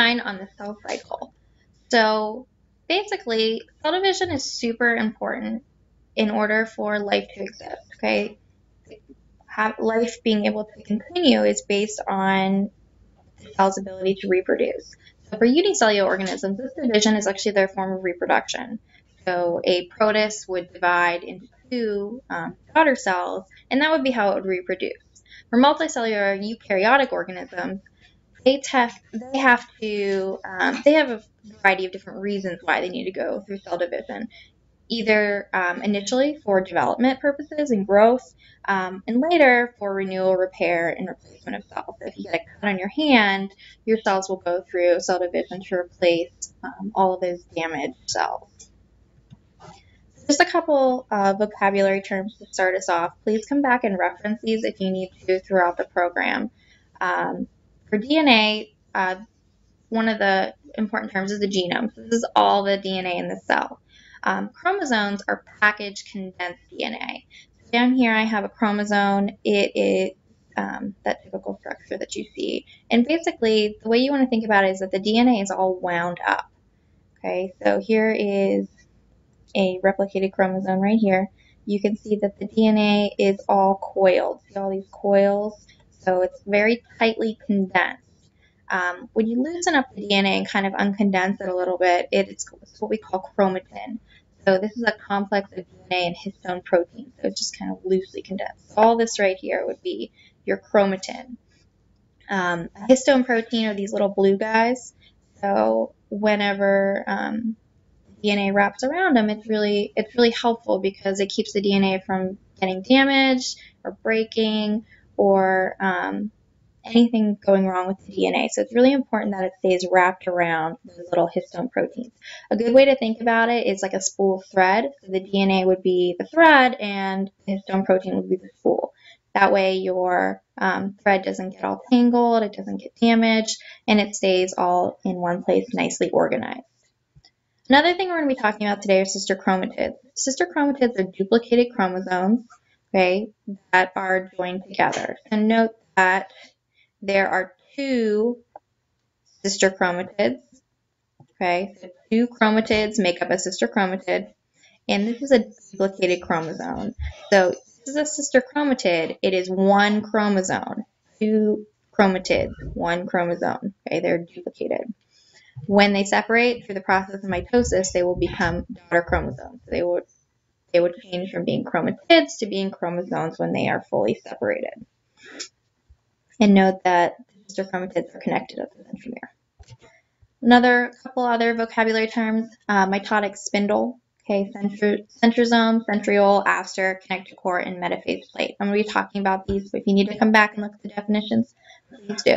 on the cell cycle. So basically, cell division is super important in order for life to exist. Okay, have life being able to continue is based on the cell's ability to reproduce. So for unicellular organisms, this division is actually their form of reproduction. So a protist would divide into two um, daughter cells, and that would be how it would reproduce. For multicellular eukaryotic organisms, they test they have to um, they have a variety of different reasons why they need to go through cell division. Either um, initially for development purposes and growth um, and later for renewal repair and replacement of cells. If you get a cut on your hand your cells will go through cell division to replace um, all of those damaged cells. Just a couple uh, vocabulary terms to start us off. Please come back and reference these if you need to throughout the program. Um, for DNA, uh, one of the important terms is the genome. So this is all the DNA in the cell. Um, chromosomes are packaged condensed DNA. So down here I have a chromosome. It is um, that typical structure that you see. And basically, the way you want to think about it is that the DNA is all wound up. Okay, so here is a replicated chromosome right here. You can see that the DNA is all coiled. See all these coils? So it's very tightly condensed. Um, when you loosen up the DNA and kind of uncondense it a little bit, it's, it's what we call chromatin. So this is a complex of DNA and histone protein, so it's just kind of loosely condensed. All this right here would be your chromatin. Um, histone protein are these little blue guys. So whenever um, DNA wraps around them, it's really it's really helpful because it keeps the DNA from getting damaged or breaking or um, anything going wrong with the DNA. So it's really important that it stays wrapped around those little histone proteins. A good way to think about it is like a spool of thread. So the DNA would be the thread and the histone protein would be the spool. That way your um, thread doesn't get all tangled, it doesn't get damaged, and it stays all in one place nicely organized. Another thing we're going to be talking about today are sister chromatids. Sister chromatids are duplicated chromosomes okay, that are joined together. And note that there are two sister chromatids, okay, so two chromatids make up a sister chromatid, and this is a duplicated chromosome. So this is a sister chromatid, it is one chromosome, two chromatids, one chromosome, okay, they're duplicated. When they separate through the process of mitosis, they will become daughter chromosomes. They will they would change from being chromatids to being chromosomes when they are fully separated. And note that sister chromatids are connected at the centromere. Another couple other vocabulary terms, uh, mitotic spindle, okay, centri centrosome, centriole, aster, kinetochore, and metaphase plate. I'm going to be talking about these, but if you need to come back and look at the definitions, please do.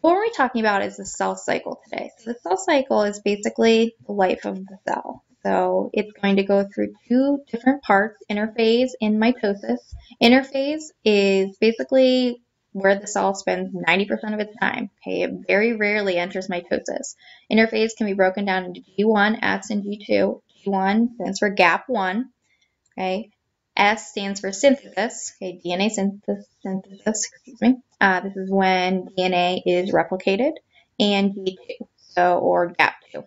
What we're talking about is the cell cycle today. So the cell cycle is basically the life of the cell. So it's going to go through two different parts, interphase and mitosis. Interphase is basically where the cell spends 90% of its time. Okay, it very rarely enters mitosis. Interphase can be broken down into G1, S, and G2. G1 stands for gap 1. Okay, S stands for synthesis. Okay, DNA synthesis. synthesis excuse me. Uh, this is when DNA is replicated, and G2, so or gap 2.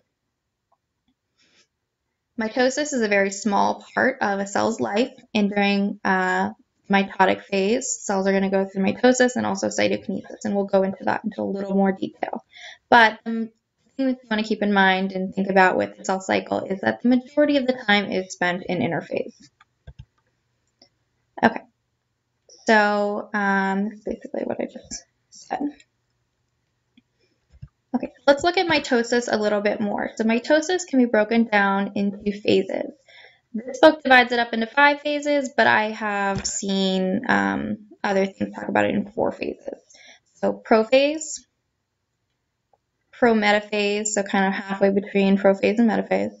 Mitosis is a very small part of a cell's life, and during uh, mitotic phase, cells are going to go through mitosis and also cytokinesis, and we'll go into that into a little more detail. But the thing that you want to keep in mind and think about with the cell cycle is that the majority of the time is spent in interphase. Okay, so um, this is basically what I just said. Okay, let's look at mitosis a little bit more. So mitosis can be broken down into phases. This book divides it up into five phases, but I have seen um, other things talk about it in four phases. So prophase, prometaphase, so kind of halfway between prophase and metaphase,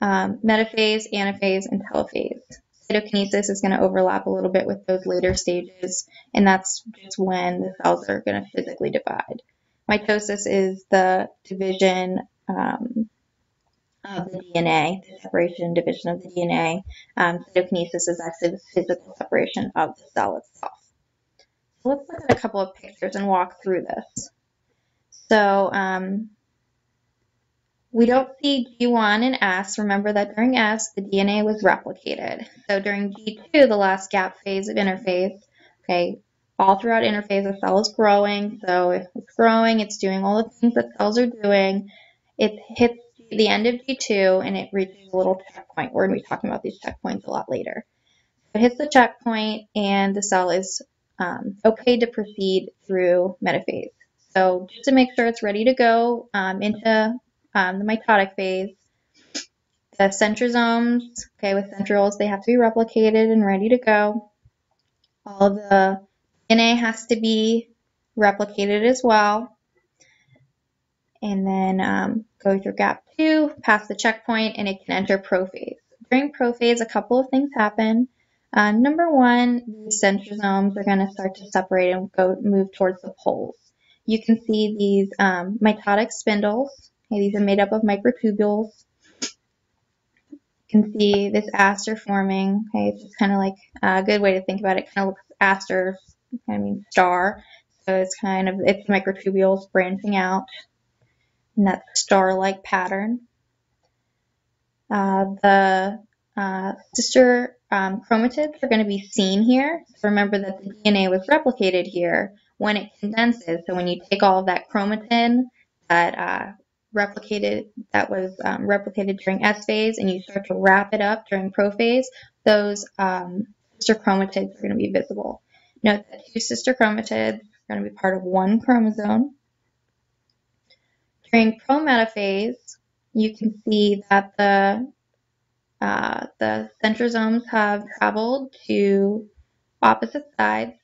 um, metaphase, anaphase, and telophase. Cytokinesis is going to overlap a little bit with those later stages, and that's just when the cells are going to physically divide. Mitosis is the division um, of the DNA, the separation and division of the DNA. Um, cytokinesis is actually the physical separation of the cell itself. So let's look at a couple of pictures and walk through this. So um, we don't see G1 in S. Remember that during S, the DNA was replicated. So during G2, the last gap phase of interphase, okay, all throughout interphase, the cell is growing. So if it's growing, it's doing all the things that cells are doing. It hits the end of G2 and it reaches a little checkpoint. We're going to be talking about these checkpoints a lot later. It hits the checkpoint and the cell is um, okay to proceed through metaphase. So just to make sure it's ready to go um, into um, the mitotic phase, the centrosomes, okay, with centrioles, they have to be replicated and ready to go. All the DNA has to be replicated as well. And then um, go through gap two, pass the checkpoint, and it can enter prophase. During prophase, a couple of things happen. Uh, number one, the centrosomes are going to start to separate and go move towards the poles. You can see these um, mitotic spindles. Okay, these are made up of microtubules. You can see this aster forming. Okay, it's just kind of like a good way to think about it. Kind of looks aster, I mean star. So it's kind of it's microtubules branching out in that star-like pattern. Uh, the uh, sister um, chromatids are going to be seen here. So remember that the DNA was replicated here when it condenses. So when you take all of that chromatin that uh, replicated that was um, replicated during S phase and you start to wrap it up during prophase, those um, sister chromatids are going to be visible. Note that two sister chromatids are going to be part of one chromosome. During prometaphase, you can see that the uh, the centrosomes have traveled to opposite sides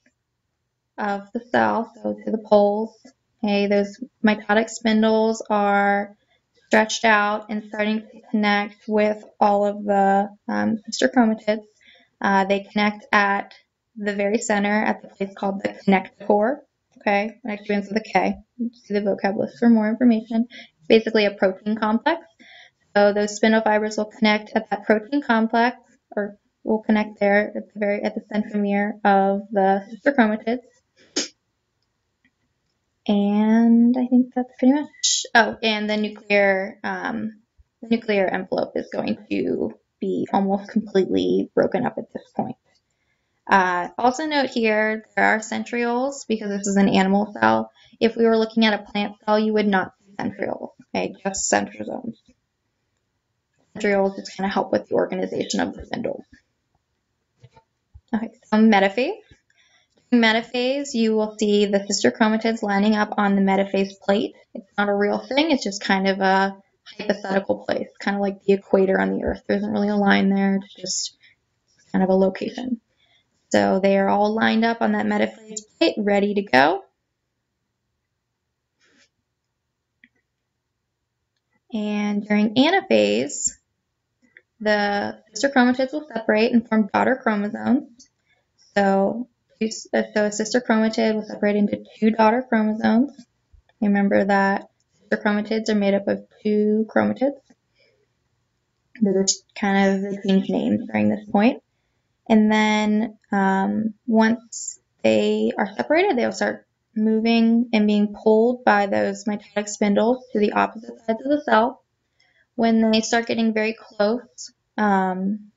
of the cell, so to the poles. Okay, those mitotic spindles are stretched out and starting to connect with all of the um, sister chromatids. Uh, they connect at the very center at the place called the kinetochore. Okay, next begins with a K. See the vocab list for more information. It's basically a protein complex. So those spindle fibers will connect at that protein complex, or will connect there at the very at the centromere of the sister chromatids. And I think that's pretty much. Oh, and the nuclear um, the nuclear envelope is going to be almost completely broken up at this point. Uh, also note here, there are centrioles because this is an animal cell. If we were looking at a plant cell, you would not see centrioles, okay, just centrosomes. Centrioles just kind of help with the organization of the spindle. Okay, so metaphase. In metaphase, you will see the sister chromatids lining up on the metaphase plate. It's not a real thing, it's just kind of a hypothetical place, kind of like the equator on the Earth. There isn't really a line there, it's just kind of a location. So they are all lined up on that metaphase plate, ready to go. And during anaphase, the sister chromatids will separate and form daughter chromosomes. So, so a sister chromatid will separate into two daughter chromosomes. Remember that sister chromatids are made up of two chromatids. Those are kind of the change names during this point. And then um, once they are separated, they'll start moving and being pulled by those mitotic spindles to the opposite sides of the cell when they start getting very close um,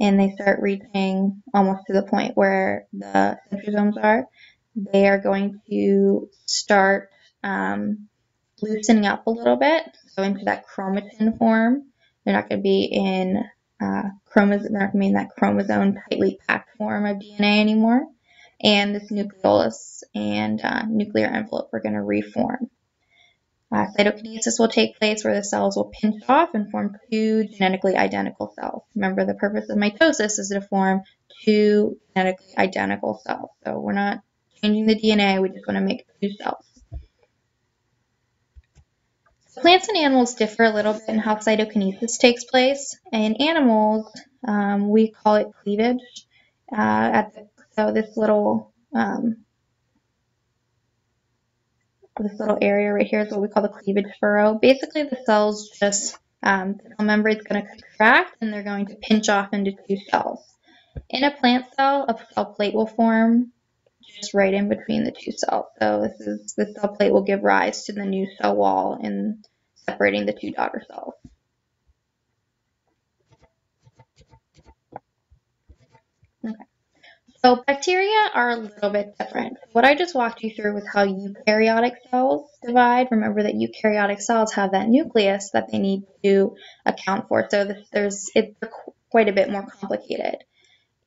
and they start reaching almost to the point where the centrosomes are, they are going to start um, loosening up a little bit, so into that chromatin form. They're not going to be in uh, chromosome, to be that chromosome tightly packed form of DNA anymore. And this nucleolus and uh, nuclear envelope are going to reform. Uh, cytokinesis will take place where the cells will pinch off and form two genetically identical cells. Remember, the purpose of mitosis is to form two genetically identical cells. So we're not changing the DNA, we just want to make two cells. Plants and animals differ a little bit in how cytokinesis takes place. In animals, um, we call it cleavage. Uh, the, so this little um, this little area right here is what we call the cleavage furrow. Basically, the cells just, um, the cell membrane is going to contract and they're going to pinch off into two cells. In a plant cell, a cell plate will form just right in between the two cells. So this is the cell plate will give rise to the new cell wall in separating the two daughter cells. Okay. So bacteria are a little bit different. What I just walked you through was how eukaryotic cells divide. Remember that eukaryotic cells have that nucleus that they need to account for. So there's it's quite a bit more complicated.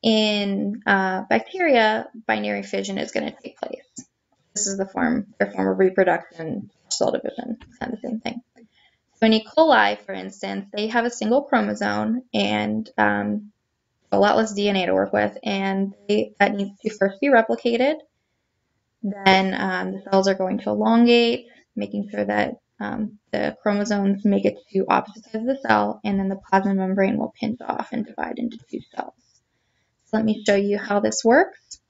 In uh, bacteria, binary fission is going to take place. This is the form, their form of reproduction, cell division, kind of the same thing. So in E. coli, for instance, they have a single chromosome and um, a lot less DNA to work with, and they, that needs to first be replicated. Then um, the cells are going to elongate, making sure that um, the chromosomes make it to opposite sides of the cell, and then the plasma membrane will pinch off and divide into two cells. So let me show you how this works.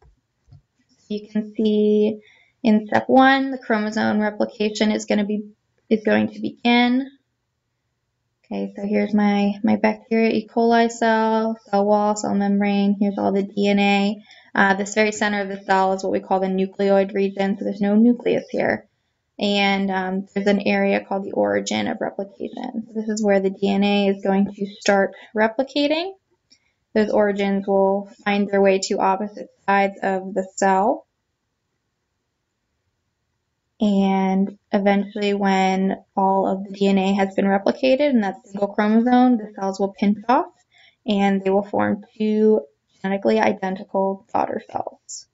So You can see in step one, the chromosome replication is going to be is going to begin. Okay, so here's my, my bacteria E. coli cell, cell wall, cell membrane. Here's all the DNA. Uh, this very center of the cell is what we call the nucleoid region, so there's no nucleus here. And um, there's an area called the origin of replication. So this is where the DNA is going to start replicating. Those origins will find their way to opposite sides of the cell. And eventually, when all of the DNA has been replicated in that single chromosome, the cells will pinch off and they will form two genetically identical daughter cells.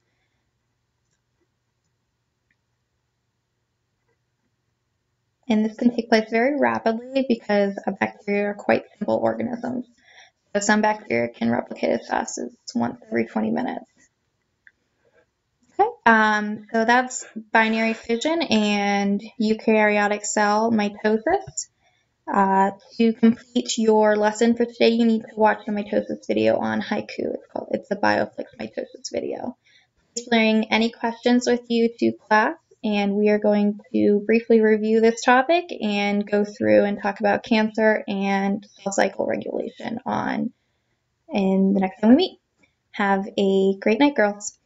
And this can take place very rapidly because bacteria are quite simple organisms. So some bacteria can replicate as fast as once every 20 minutes. Um, so that's binary fission and eukaryotic cell mitosis. Uh, to complete your lesson for today, you need to watch the mitosis video on Haiku. It's called it's the Bioflix mitosis video. Please bring any questions with you to class, and we are going to briefly review this topic and go through and talk about cancer and cell cycle regulation on in the next time we meet. Have a great night, girls.